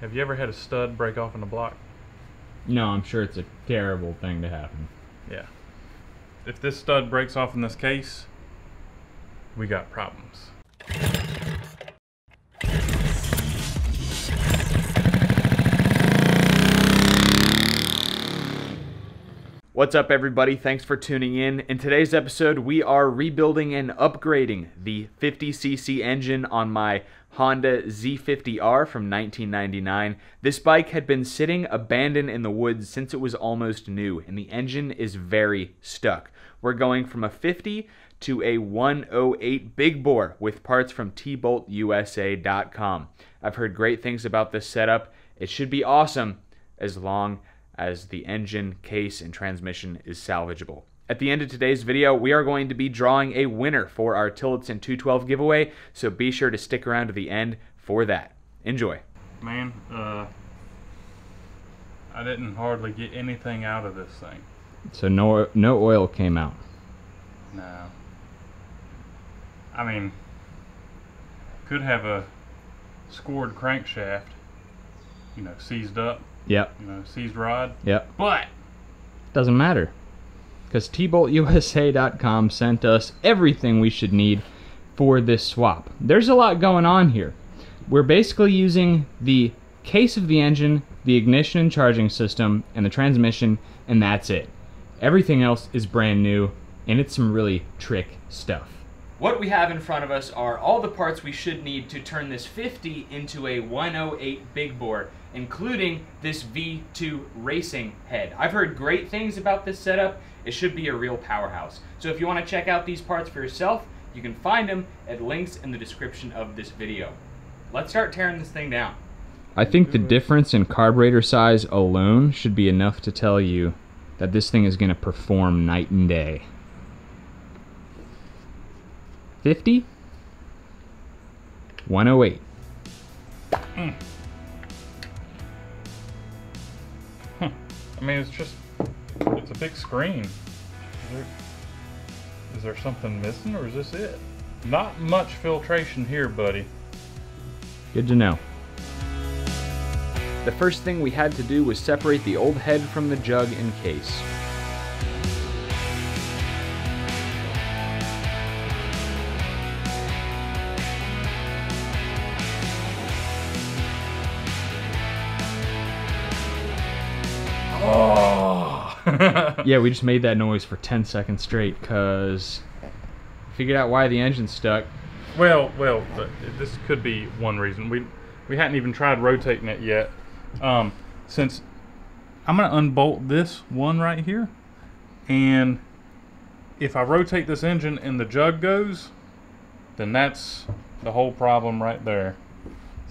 Have you ever had a stud break off in a block? No, I'm sure it's a terrible thing to happen. Yeah. If this stud breaks off in this case, we got problems. What's up, everybody? Thanks for tuning in. In today's episode, we are rebuilding and upgrading the 50cc engine on my Honda Z50R from 1999. This bike had been sitting abandoned in the woods since it was almost new, and the engine is very stuck. We're going from a 50 to a 108 big bore with parts from tboltusa.com. I've heard great things about this setup. It should be awesome as long as the engine, case, and transmission is salvageable. At the end of today's video, we are going to be drawing a winner for our Tillotson 212 giveaway, so be sure to stick around to the end for that. Enjoy. Man, uh, I didn't hardly get anything out of this thing. So no no oil came out. No. I mean, could have a scored crankshaft, you know, seized up, Yep. you know, seized rod, Yep. but Doesn't matter. Because TboltUSA.com sent us everything we should need for this swap. There's a lot going on here. We're basically using the case of the engine, the ignition and charging system, and the transmission, and that's it. Everything else is brand new, and it's some really trick stuff. What we have in front of us are all the parts we should need to turn this 50 into a 108 big bore, including this V2 racing head. I've heard great things about this setup. It should be a real powerhouse. So if you want to check out these parts for yourself, you can find them at links in the description of this video. Let's start tearing this thing down. I think the difference in carburetor size alone should be enough to tell you that this thing is going to perform night and day. 50 108 hmm. hmm. I mean, it's just, it's a big screen. Is there, is there something missing or is this it? Not much filtration here, buddy. Good to know. The first thing we had to do was separate the old head from the jug and case. Yeah, we just made that noise for 10 seconds straight because figured out why the engine's stuck. Well, well, th- this could be one reason. We we hadn't even tried rotating it yet. Um, since I'm gonna unbolt this one right here, and if I rotate this engine and the jug goes, then that's the whole problem right there.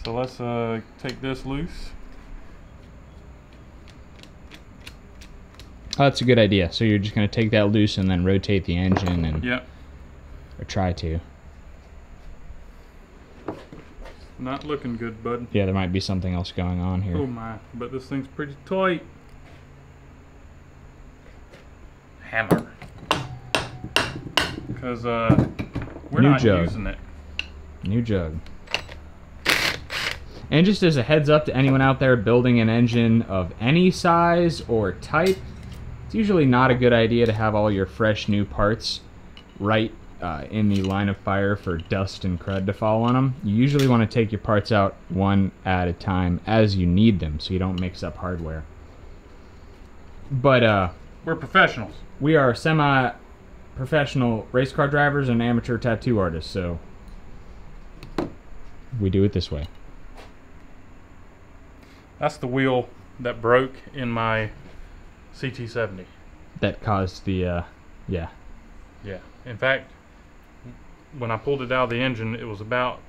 So let's uh, take this loose. Oh, that's a good idea. So you're just going to take that loose and then rotate the engine and Yep. or try to. Not looking good, bud. Yeah, there might be something else going on here. Oh my, but this thing's pretty tight. Hammer. Because, uh, we're New not jug. using it. New jug. And just as a heads up to anyone out there building an engine of any size or type, it's usually not a good idea to have all your fresh new parts right uh, in the line of fire for dust and crud to fall on them. You usually want to take your parts out one at a time as you need them so you don't mix up hardware. But uh, We're professionals. we are semi professional race car drivers and amateur tattoo artists, so we do it this way. That's the wheel that broke in my CT70. That caused the, uh, yeah. Yeah. In fact, when I pulled it out of the engine, it was about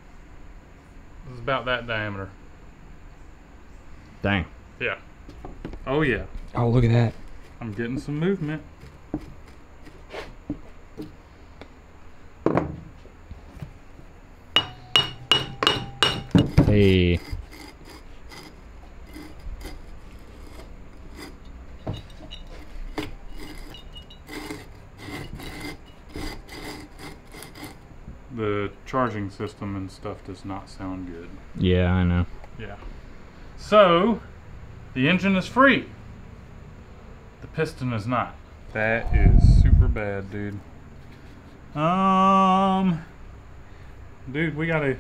it was about that diameter. Dang. Yeah. Oh yeah. Oh, look at that. I'm getting some movement. Hey. The charging system and stuff does not sound good. Yeah, I know. Yeah. So, the engine is free. The piston is not. That is super bad, dude. Um, dude, we gotta.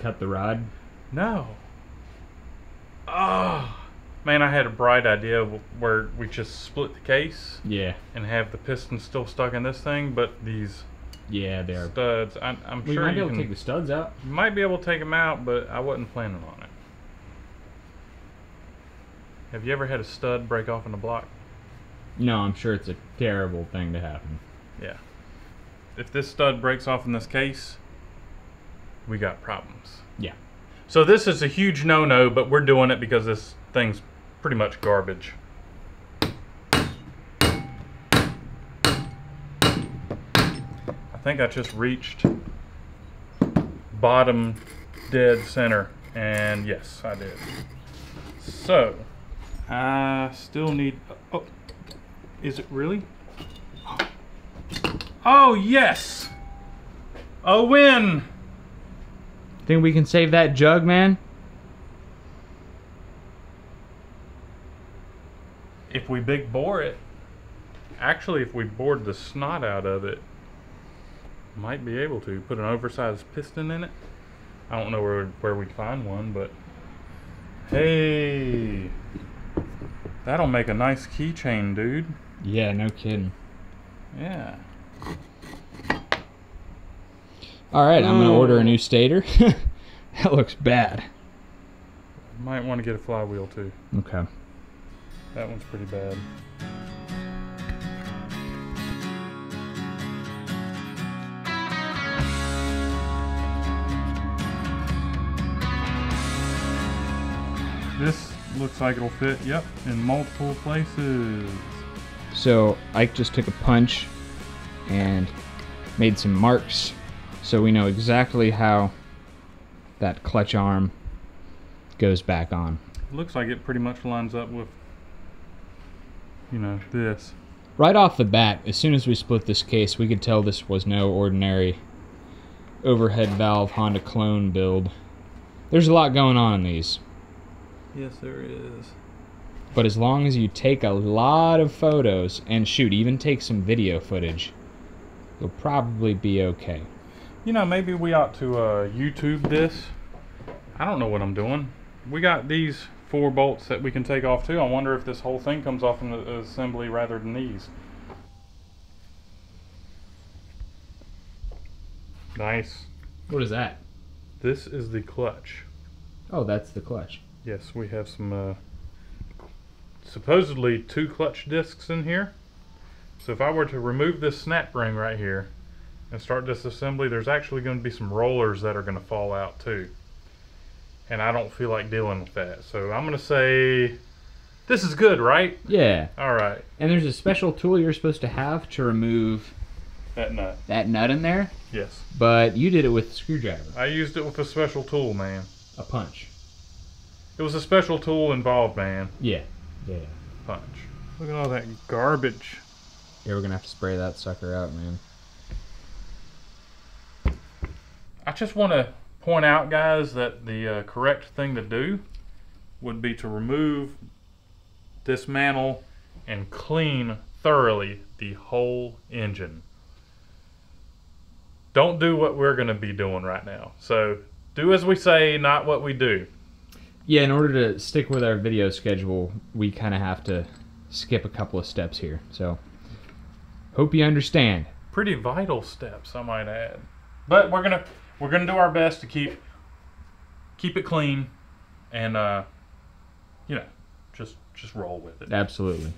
Cut the rod. No. Oh, man, I had a bright idea where we just split the case Yeah. and have the piston still stuck in this thing, but these Yeah, they are. studs, I'm, I'm We sure might be you able can, to take the studs out. you might be able to take them out, but I wasn't planning on it. Have you ever had a stud break off in a block? No, I'm sure it's a terrible thing to happen. Yeah. If this stud breaks off in this case, we got problems. Yeah. So this is a huge no-no, but we're doing it because this thing's pretty much garbage. I think I just reached bottom dead center, and yes, I did. So, I still need. Oh, is it really? Oh yes, a win. Think we can save that jug, man? If we big bore it, actually, if we bored the snot out of it, might be able to put an oversized piston in it. I don't know where where we'd find one, but hey, that'll make a nice keychain, dude. Yeah, no kidding. Yeah. All right, I'm gonna order a new stator. that looks bad. Might want to get a flywheel too. Okay. That one's pretty bad. This looks like it'll fit, yep, in multiple places. So Ike just took a punch and made some marks, so we know exactly how that clutch arm goes back on. Looks like it pretty much lines up with, you know, this. Right off the bat, as soon as we split this case, we could tell this was no ordinary overhead valve Honda clone build. There's a lot going on in these, Yes, there is. but as long as you take a lot of photos and shoot, even take some video footage, you'll probably be okay. You know, maybe we ought to uh, YouTube this. I don't know what I'm doing. We got these four bolts that we can take off too. I wonder if this whole thing comes off in the assembly rather than these. Nice. What is that? This is the clutch. Oh, that's the clutch. Yes, we have some uh, supposedly two clutch discs in here. So if I were to remove this snap ring right here and start this assembly, there's actually going to be some rollers that are going to fall out too. And I don't feel like dealing with that. So I'm going to say this is good, right? Yeah. All right. And there's a special tool you're supposed to have to remove That nut. that nut in there, Yes. but you did it with a screwdriver, I used it with a special tool, man. a punch. It was a special tool involved, man. Yeah. Yeah. Punch. Look at all that garbage. Yeah, we're gonna have to spray that sucker out, man. I just want to point out, guys, that the uh, correct thing to do would be to remove, dismantle, and clean thoroughly the whole engine. Don't do what we're going to be doing right now. So do as we say, not what we do. Yeah, in order to stick with our video schedule, we kind of have to skip a couple of steps here. So, hope you understand. Pretty vital steps, I might add. But we're gonna we're gonna do our best to keep keep it clean, and uh, you know, just just roll with it. Absolutely.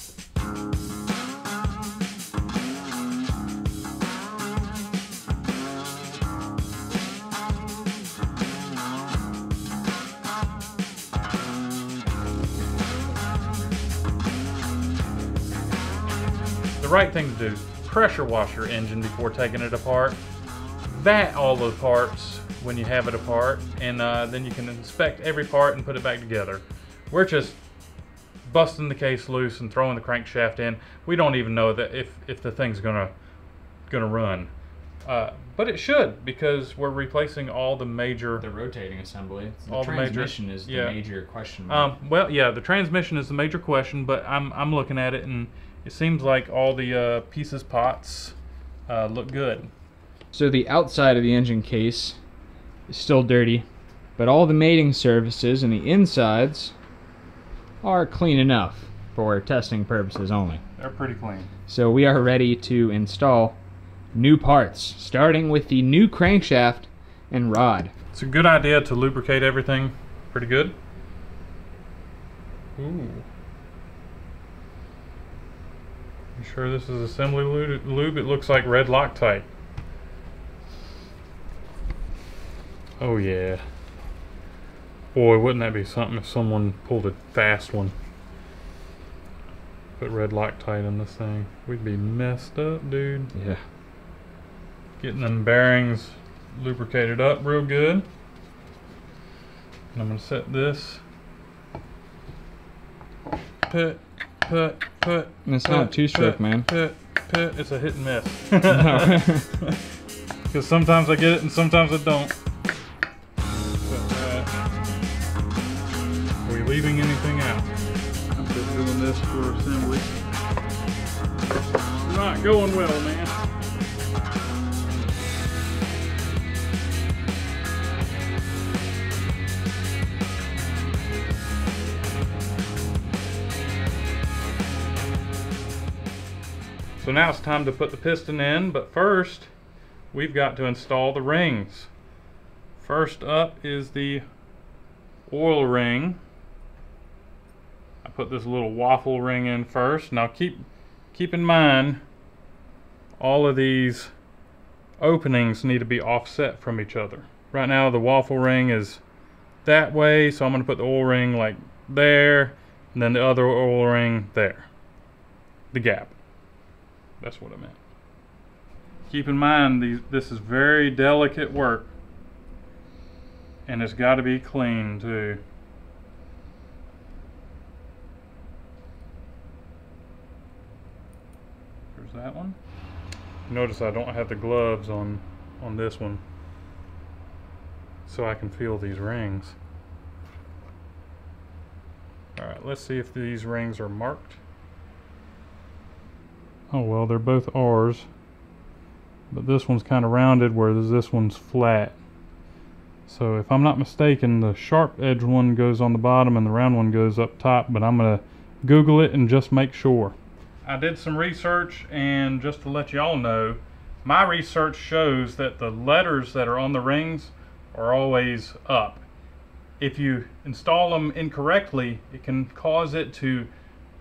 The right thing to do, pressure wash your engine before taking it apart. Vat all the parts when you have it apart, and uh, then you can inspect every part and put it back together. We're just busting the case loose and throwing the crankshaft in. We don't even know that if, if the thing's gonna gonna run. Uh, but it should because we're replacing all the major. The rotating assembly. The All the major- transmission is the yeah. major question mark. Um, well, yeah, the transmission is the major question, but I'm I'm looking at it and it seems like all the uh, pieces pots uh, look good. So the outside of the engine case is still dirty, but all the mating surfaces and the insides are clean enough for testing purposes only. They're pretty clean. So we are ready to install new parts, starting with the new crankshaft and rod. It's a good idea to lubricate everything pretty good. Ooh. You sure this is assembly lube? lube? It looks like red Loctite. Oh yeah. Boy, wouldn't that be something if someone pulled a fast one. Put red Loctite in this thing. We'd be messed up, dude. Yeah. Getting them bearings lubricated up real good. And I'm gonna set this. Put, put, put. And it's put, not a two-stroke, put, man. Put, put. It's a hit and miss. Because sometimes I get it and sometimes I don't. This for assembly. Not going well, man. So now it's time to put the piston in, but first we've got to install the rings. First up is the oil ring. I put this little waffle ring in first. Now keep keep in mind all of these openings need to be offset from each other. Right now the waffle ring is that way, so I'm going to put the oil ring like there and then the other oil ring there. The gap. That's what I meant. Keep in mind these this is very delicate work. And it's got to be clean too. That one. Notice I don't have the gloves on on this one. So I can feel these rings. Alright, let's see if these rings are marked. Oh well, they're both R's. But this one's kind of rounded, whereas this one's flat. So if I'm not mistaken, the sharp edge one goes on the bottom and the round one goes up top, but I'm going to Google it and just make sure. I did some research, and just to let y'all know, my research shows that the letters that are on the rings are always up. If you install them incorrectly, it can cause it to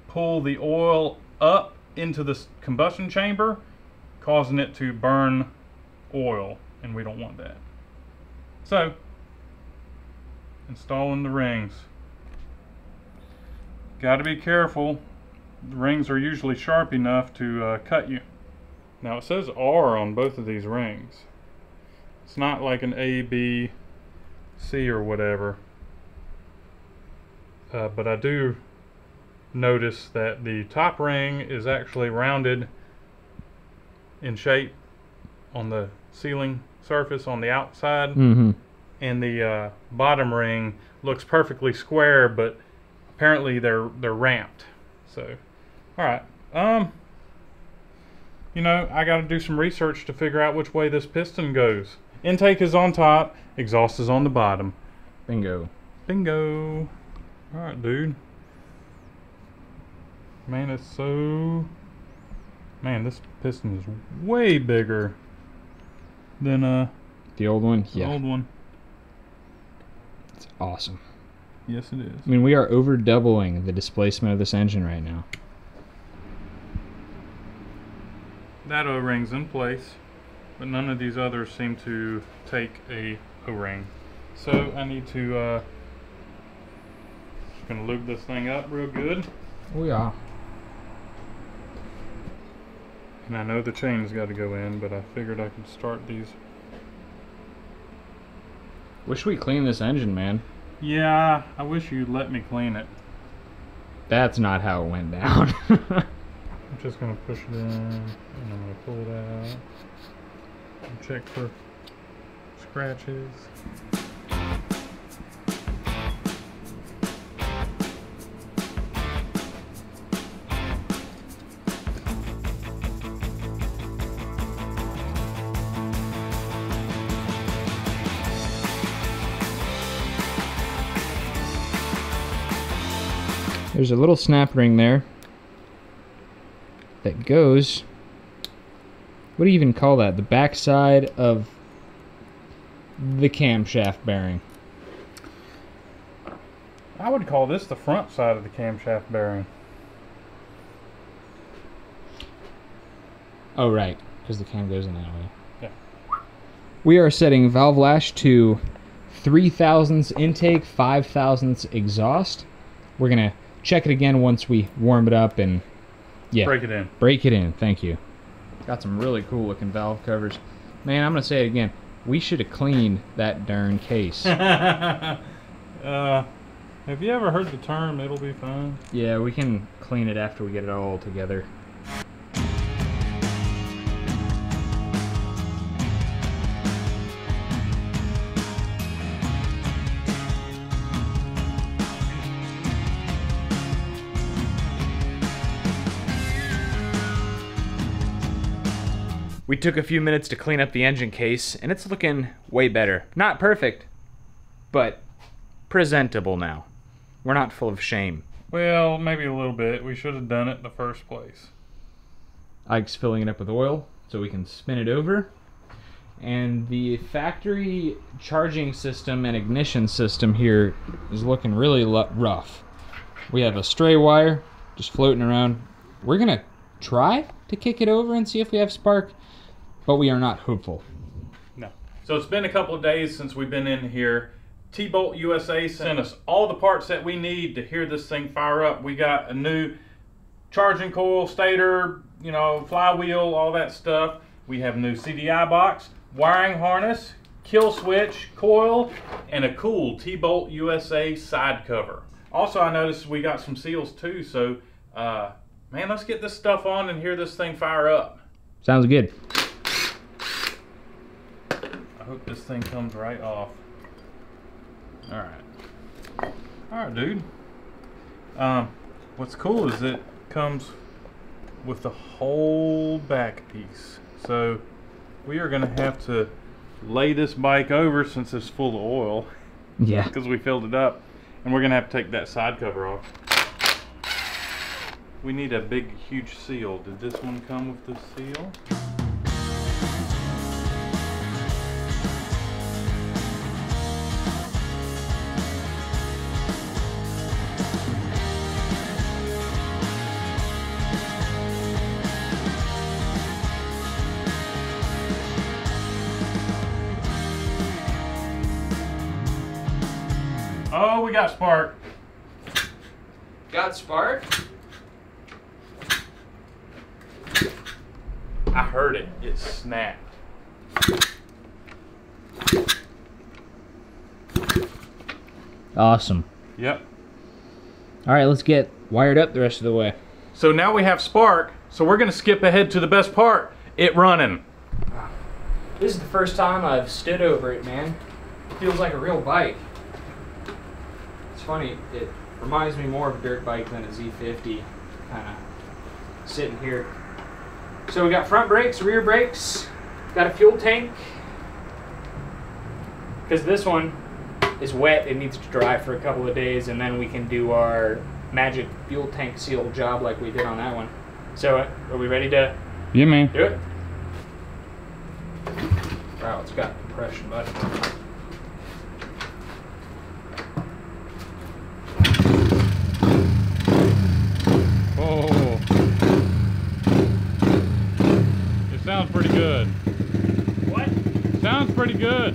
pull the oil up into the combustion chamber, causing it to burn oil, and we don't want that. So, installing the rings. Got to be careful. The rings are usually sharp enough to uh, cut you. Now it says R on both of these rings. It's not like an A, B, C or whatever. Uh, but I do notice that the top ring is actually rounded in shape on the sealing surface on the outside Mm-hmm. and the uh, bottom ring looks perfectly square but apparently they're they're ramped so all right um you know i got to do some research to figure out which way this piston goes intake is on top exhaust is on the bottom Bingo. bingo all right dude man it's so man this piston is way bigger than uh The old one? the Yeah. old one It's awesome. yes it is I mean, we are over doubling the displacement of this engine right now. That O-ring's in place, but none of these others seem to take a O-ring. So I need to, uh, just gonna lube this thing up real good. Oh, yeah. And I know the chain's got to go in, but I figured I could start these. Wish we cleaned this engine, man. Yeah, I wish you'd let me clean it. That's not how it went down. I'm just gonna push it in, and I'm gonna pull it out. And check for scratches. There's a little snap ring there that goes. What do you even call that? The backside of the camshaft bearing. I would call this the front side of the camshaft bearing. Oh, right, because the cam goes in that way. Yeah. We are setting valve lash to three thousandths intake, five thousandths exhaust. We're gonna check it again once we warm it up and yeah, Break it in. break it in. Thank you. Got some really cool looking valve covers. Man, I'm gonna say it again. We should have cleaned that darn case. uh, have you ever heard the term "it'll be fine"? yeah, we can clean it after we get it all together. We took a few minutes to clean up the engine case, and it's looking way better. Not perfect, but presentable now. We're not full of shame. Well, maybe a little bit. We should have done it in the first place. Ike's filling it up with oil so we can spin it over. And the factory charging system and ignition system here is looking really rough. We have a stray wire just floating around. We're gonna try to kick it over and see if we have spark, but we are not hopeful. No. So it's been a couple of days since we've been in here. T-Bolt USA sent us all the parts that we need to hear this thing fire up. We got a new charging coil, stator, you know, flywheel, all that stuff. We have a new CDI box, wiring harness, kill switch, coil, and a cool T-Bolt USA side cover. Also, I noticed we got some seals too. So, uh, man, let's get this stuff on and hear this thing fire up. Sounds good. Hope this thing comes right off. All right. All right, dude. Um, what's cool is it comes with the whole back piece. So we are gonna have to lay this bike over since it's full of oil Yeah. because we filled it up, and we're gonna have to take that side cover off. We need a big, huge seal. Did this one come with the seal? Spark. Got spark? I heard it. It snapped. Awesome. Yep. All right, let's get wired up the rest of the way. So now we have spark. So we're gonna skip ahead to the best part. It running. This is the first time I've stood over it, man. feels like a real bike. It's funny, it reminds me more of a dirt bike than a Z50. Kind of sitting here. So we got front brakes, rear brakes, got a fuel tank. Because this one is wet, it needs to dry for a couple of days, and then we can do our magic fuel tank seal job like we did on that one. So, uh, are we ready to Yeah, man. do it? Wow, it's got compression buttons. Oh. It sounds pretty good. What? Sounds pretty good.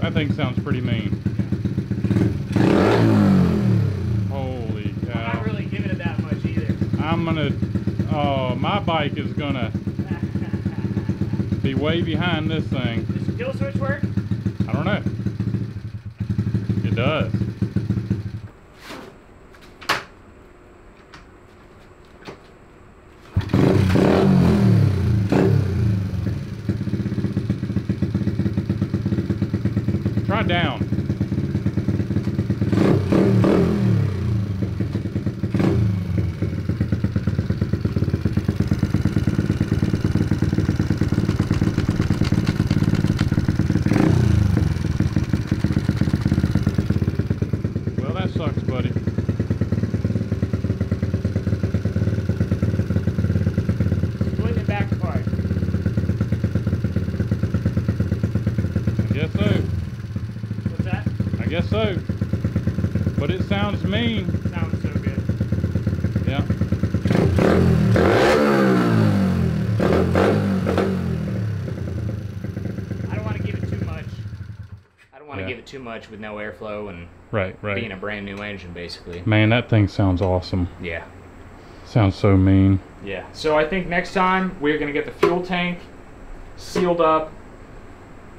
That thing sounds pretty mean. Holy cow. I'm Not really giving it that much either. I'm gonna, oh, my bike is gonna be way behind this thing. Does the kill switch work? I don't know. It does. upside down. Well, that sucks, buddy. Split it back apart. I guess so. What's that? I guess so. But it sounds mean. Sounds so good. Yeah. I don't want to give it too much. I don't want to Yeah. give it too much with no airflow and Right, right. being a brand new engine, basically. Man, that thing sounds awesome. Yeah. Sounds so mean. Yeah. So I think next time we're gonna get the fuel tank sealed up.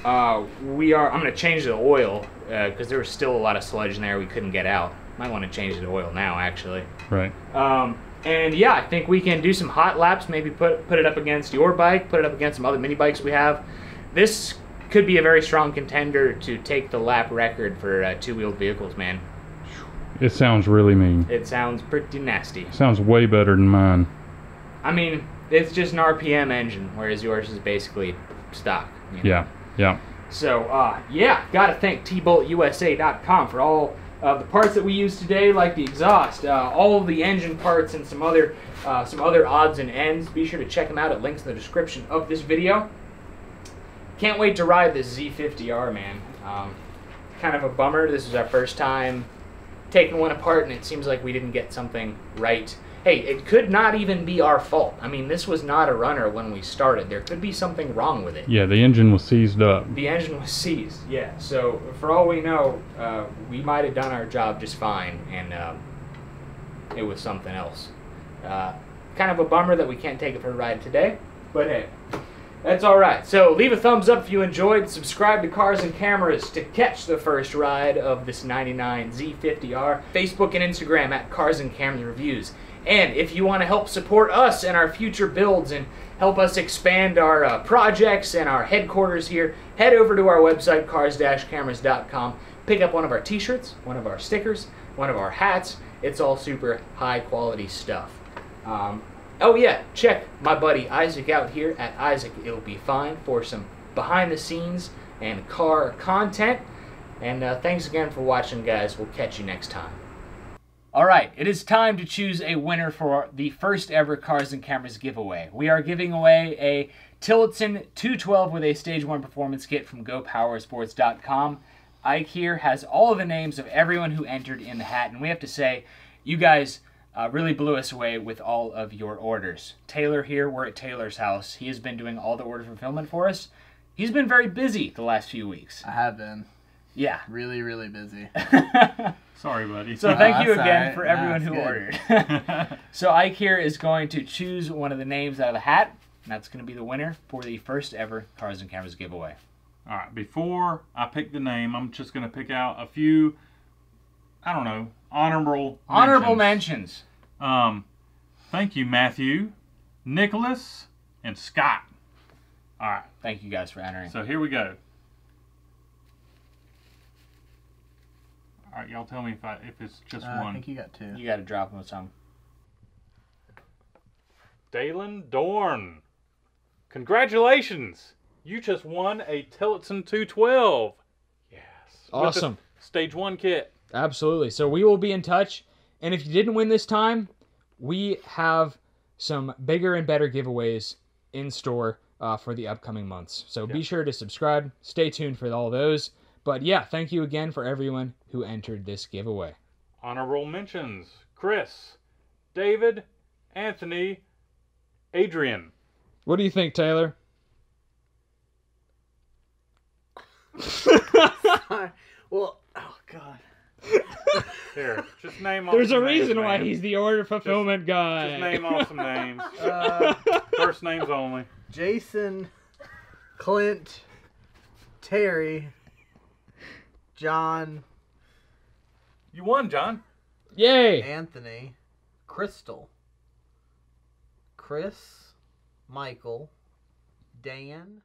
Uh, we are. I'm gonna change the oil because there was still a lot of sludge in there we couldn't get out. Might want to change the oil now, actually. Right. Um, and yeah, I think we can do some hot laps. Maybe put put it up against your bike, put it up against some other mini bikes we have. This could be a very strong contender to take the lap record for uh, two-wheeled vehicles, man. It sounds really mean. It sounds pretty nasty. Sounds way better than mine. I mean, it's just an RPM engine, whereas yours is basically stock. you know? Yeah. Yeah. So, uh, yeah, gotta thank TBoltUSA.com for all of the parts that we use today, like the exhaust, uh, all of the engine parts, and some other uh, some other odds and ends. Be sure to check them out at links in the description of this video. Can't wait to ride this Z50R, man. Um, kind of a bummer. This is our first time taking one apart, and it seems like we didn't get something right. Hey, it could not even be our fault. I mean, this was not a runner when we started. There could be something wrong with it. Yeah, the engine was seized up. The engine was seized, yeah. So, for all we know, uh, we might have done our job just fine, and um, it was something else. Uh, kind of a bummer that we can't take it for a ride today, but hey, that's all right. So, leave a thumbs up if you enjoyed. Subscribe to Cars and Cameras to catch the first ride of this 99 Z50R. Facebook and Instagram at Cars and Cameras Reviews. And if you want to help support us and our future builds and help us expand our uh, projects and our headquarters here, head over to our website, cars-cameras.com. Pick up one of our t shirts, one of our stickers, one of our hats. It's all super high quality stuff. Um, oh, yeah, check my buddy Isaac out here at Isaac It'll Be Fine for some behind the scenes and car content. And uh, thanks again for watching, guys. We'll catch you next time. All right, it is time to choose a winner for the first ever Cars and Cameras giveaway. We are giving away a Tillotson 212 with a Stage 1 Performance Kit from GoPowerSports.com. Ike here has all of the names of everyone who entered in the hat, and we have to say, you guys uh, really blew us away with all of your orders. Taylor here, we're at Taylor's house. He has been doing all the order fulfillment for us. He's been very busy the last few weeks. I have been Yeah. really, really busy. Sorry, buddy. So thank you again alright. for everyone it's who good. ordered. so Ike here is going to choose one of the names out of the hat, and that's going to be the winner for the first ever Cars and Cameras giveaway. All right, before I pick the name, I'm just going to pick out a few, I don't know, honorable Honorable mentions. mentions. Um, thank you, Matthew, Nicholas, and Scott. All right, Thank you guys for entering. so here we go. All right, y'all tell me if I if it's just Uh, I think you got two. You got to drop them with some. Dalen Dorn. Congratulations! You just won a Tillotson 212. Yes. With the Awesome. Stage 1 kit. Absolutely. So we will be in touch. And if you didn't win this time, we have some bigger and better giveaways in store uh, for the upcoming months. So be sure to subscribe. Stay tuned for all those. But yeah, thank you again for everyone who entered this giveaway. Honorable mentions Chris, David, Anthony, Adrian. What do you think, Taylor? well, oh god. Here, just name off There's a some names, reason why man. he's the order fulfillment guy. Just name off some names. Uh, First names only. Jason, Clint, Terry, John, You won, John. Yay! Anthony, Crystal, Chris, Michael, Dan.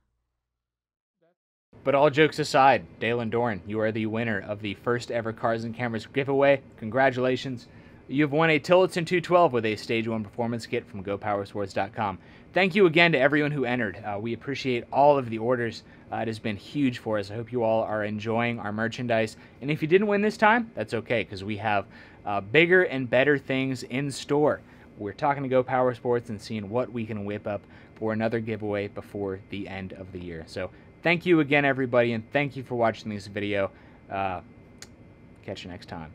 But all jokes aside, Dalen Doran, you are the winner of the first ever Cars and Cameras giveaway. Congratulations. You've won a Tillotson 212 with a Stage 1 performance kit from GoPowerSports.com. Thank you again to everyone who entered. Uh, we appreciate all of the orders. Uh, it has been huge for us. I hope you all are enjoying our merchandise. And if you didn't win this time, that's okay because we have uh, bigger and better things in store. We're talking to Go Power Sports and seeing what we can whip up for another giveaway before the end of the year. So thank you again, everybody, and thank you for watching this video. Uh, catch you next time.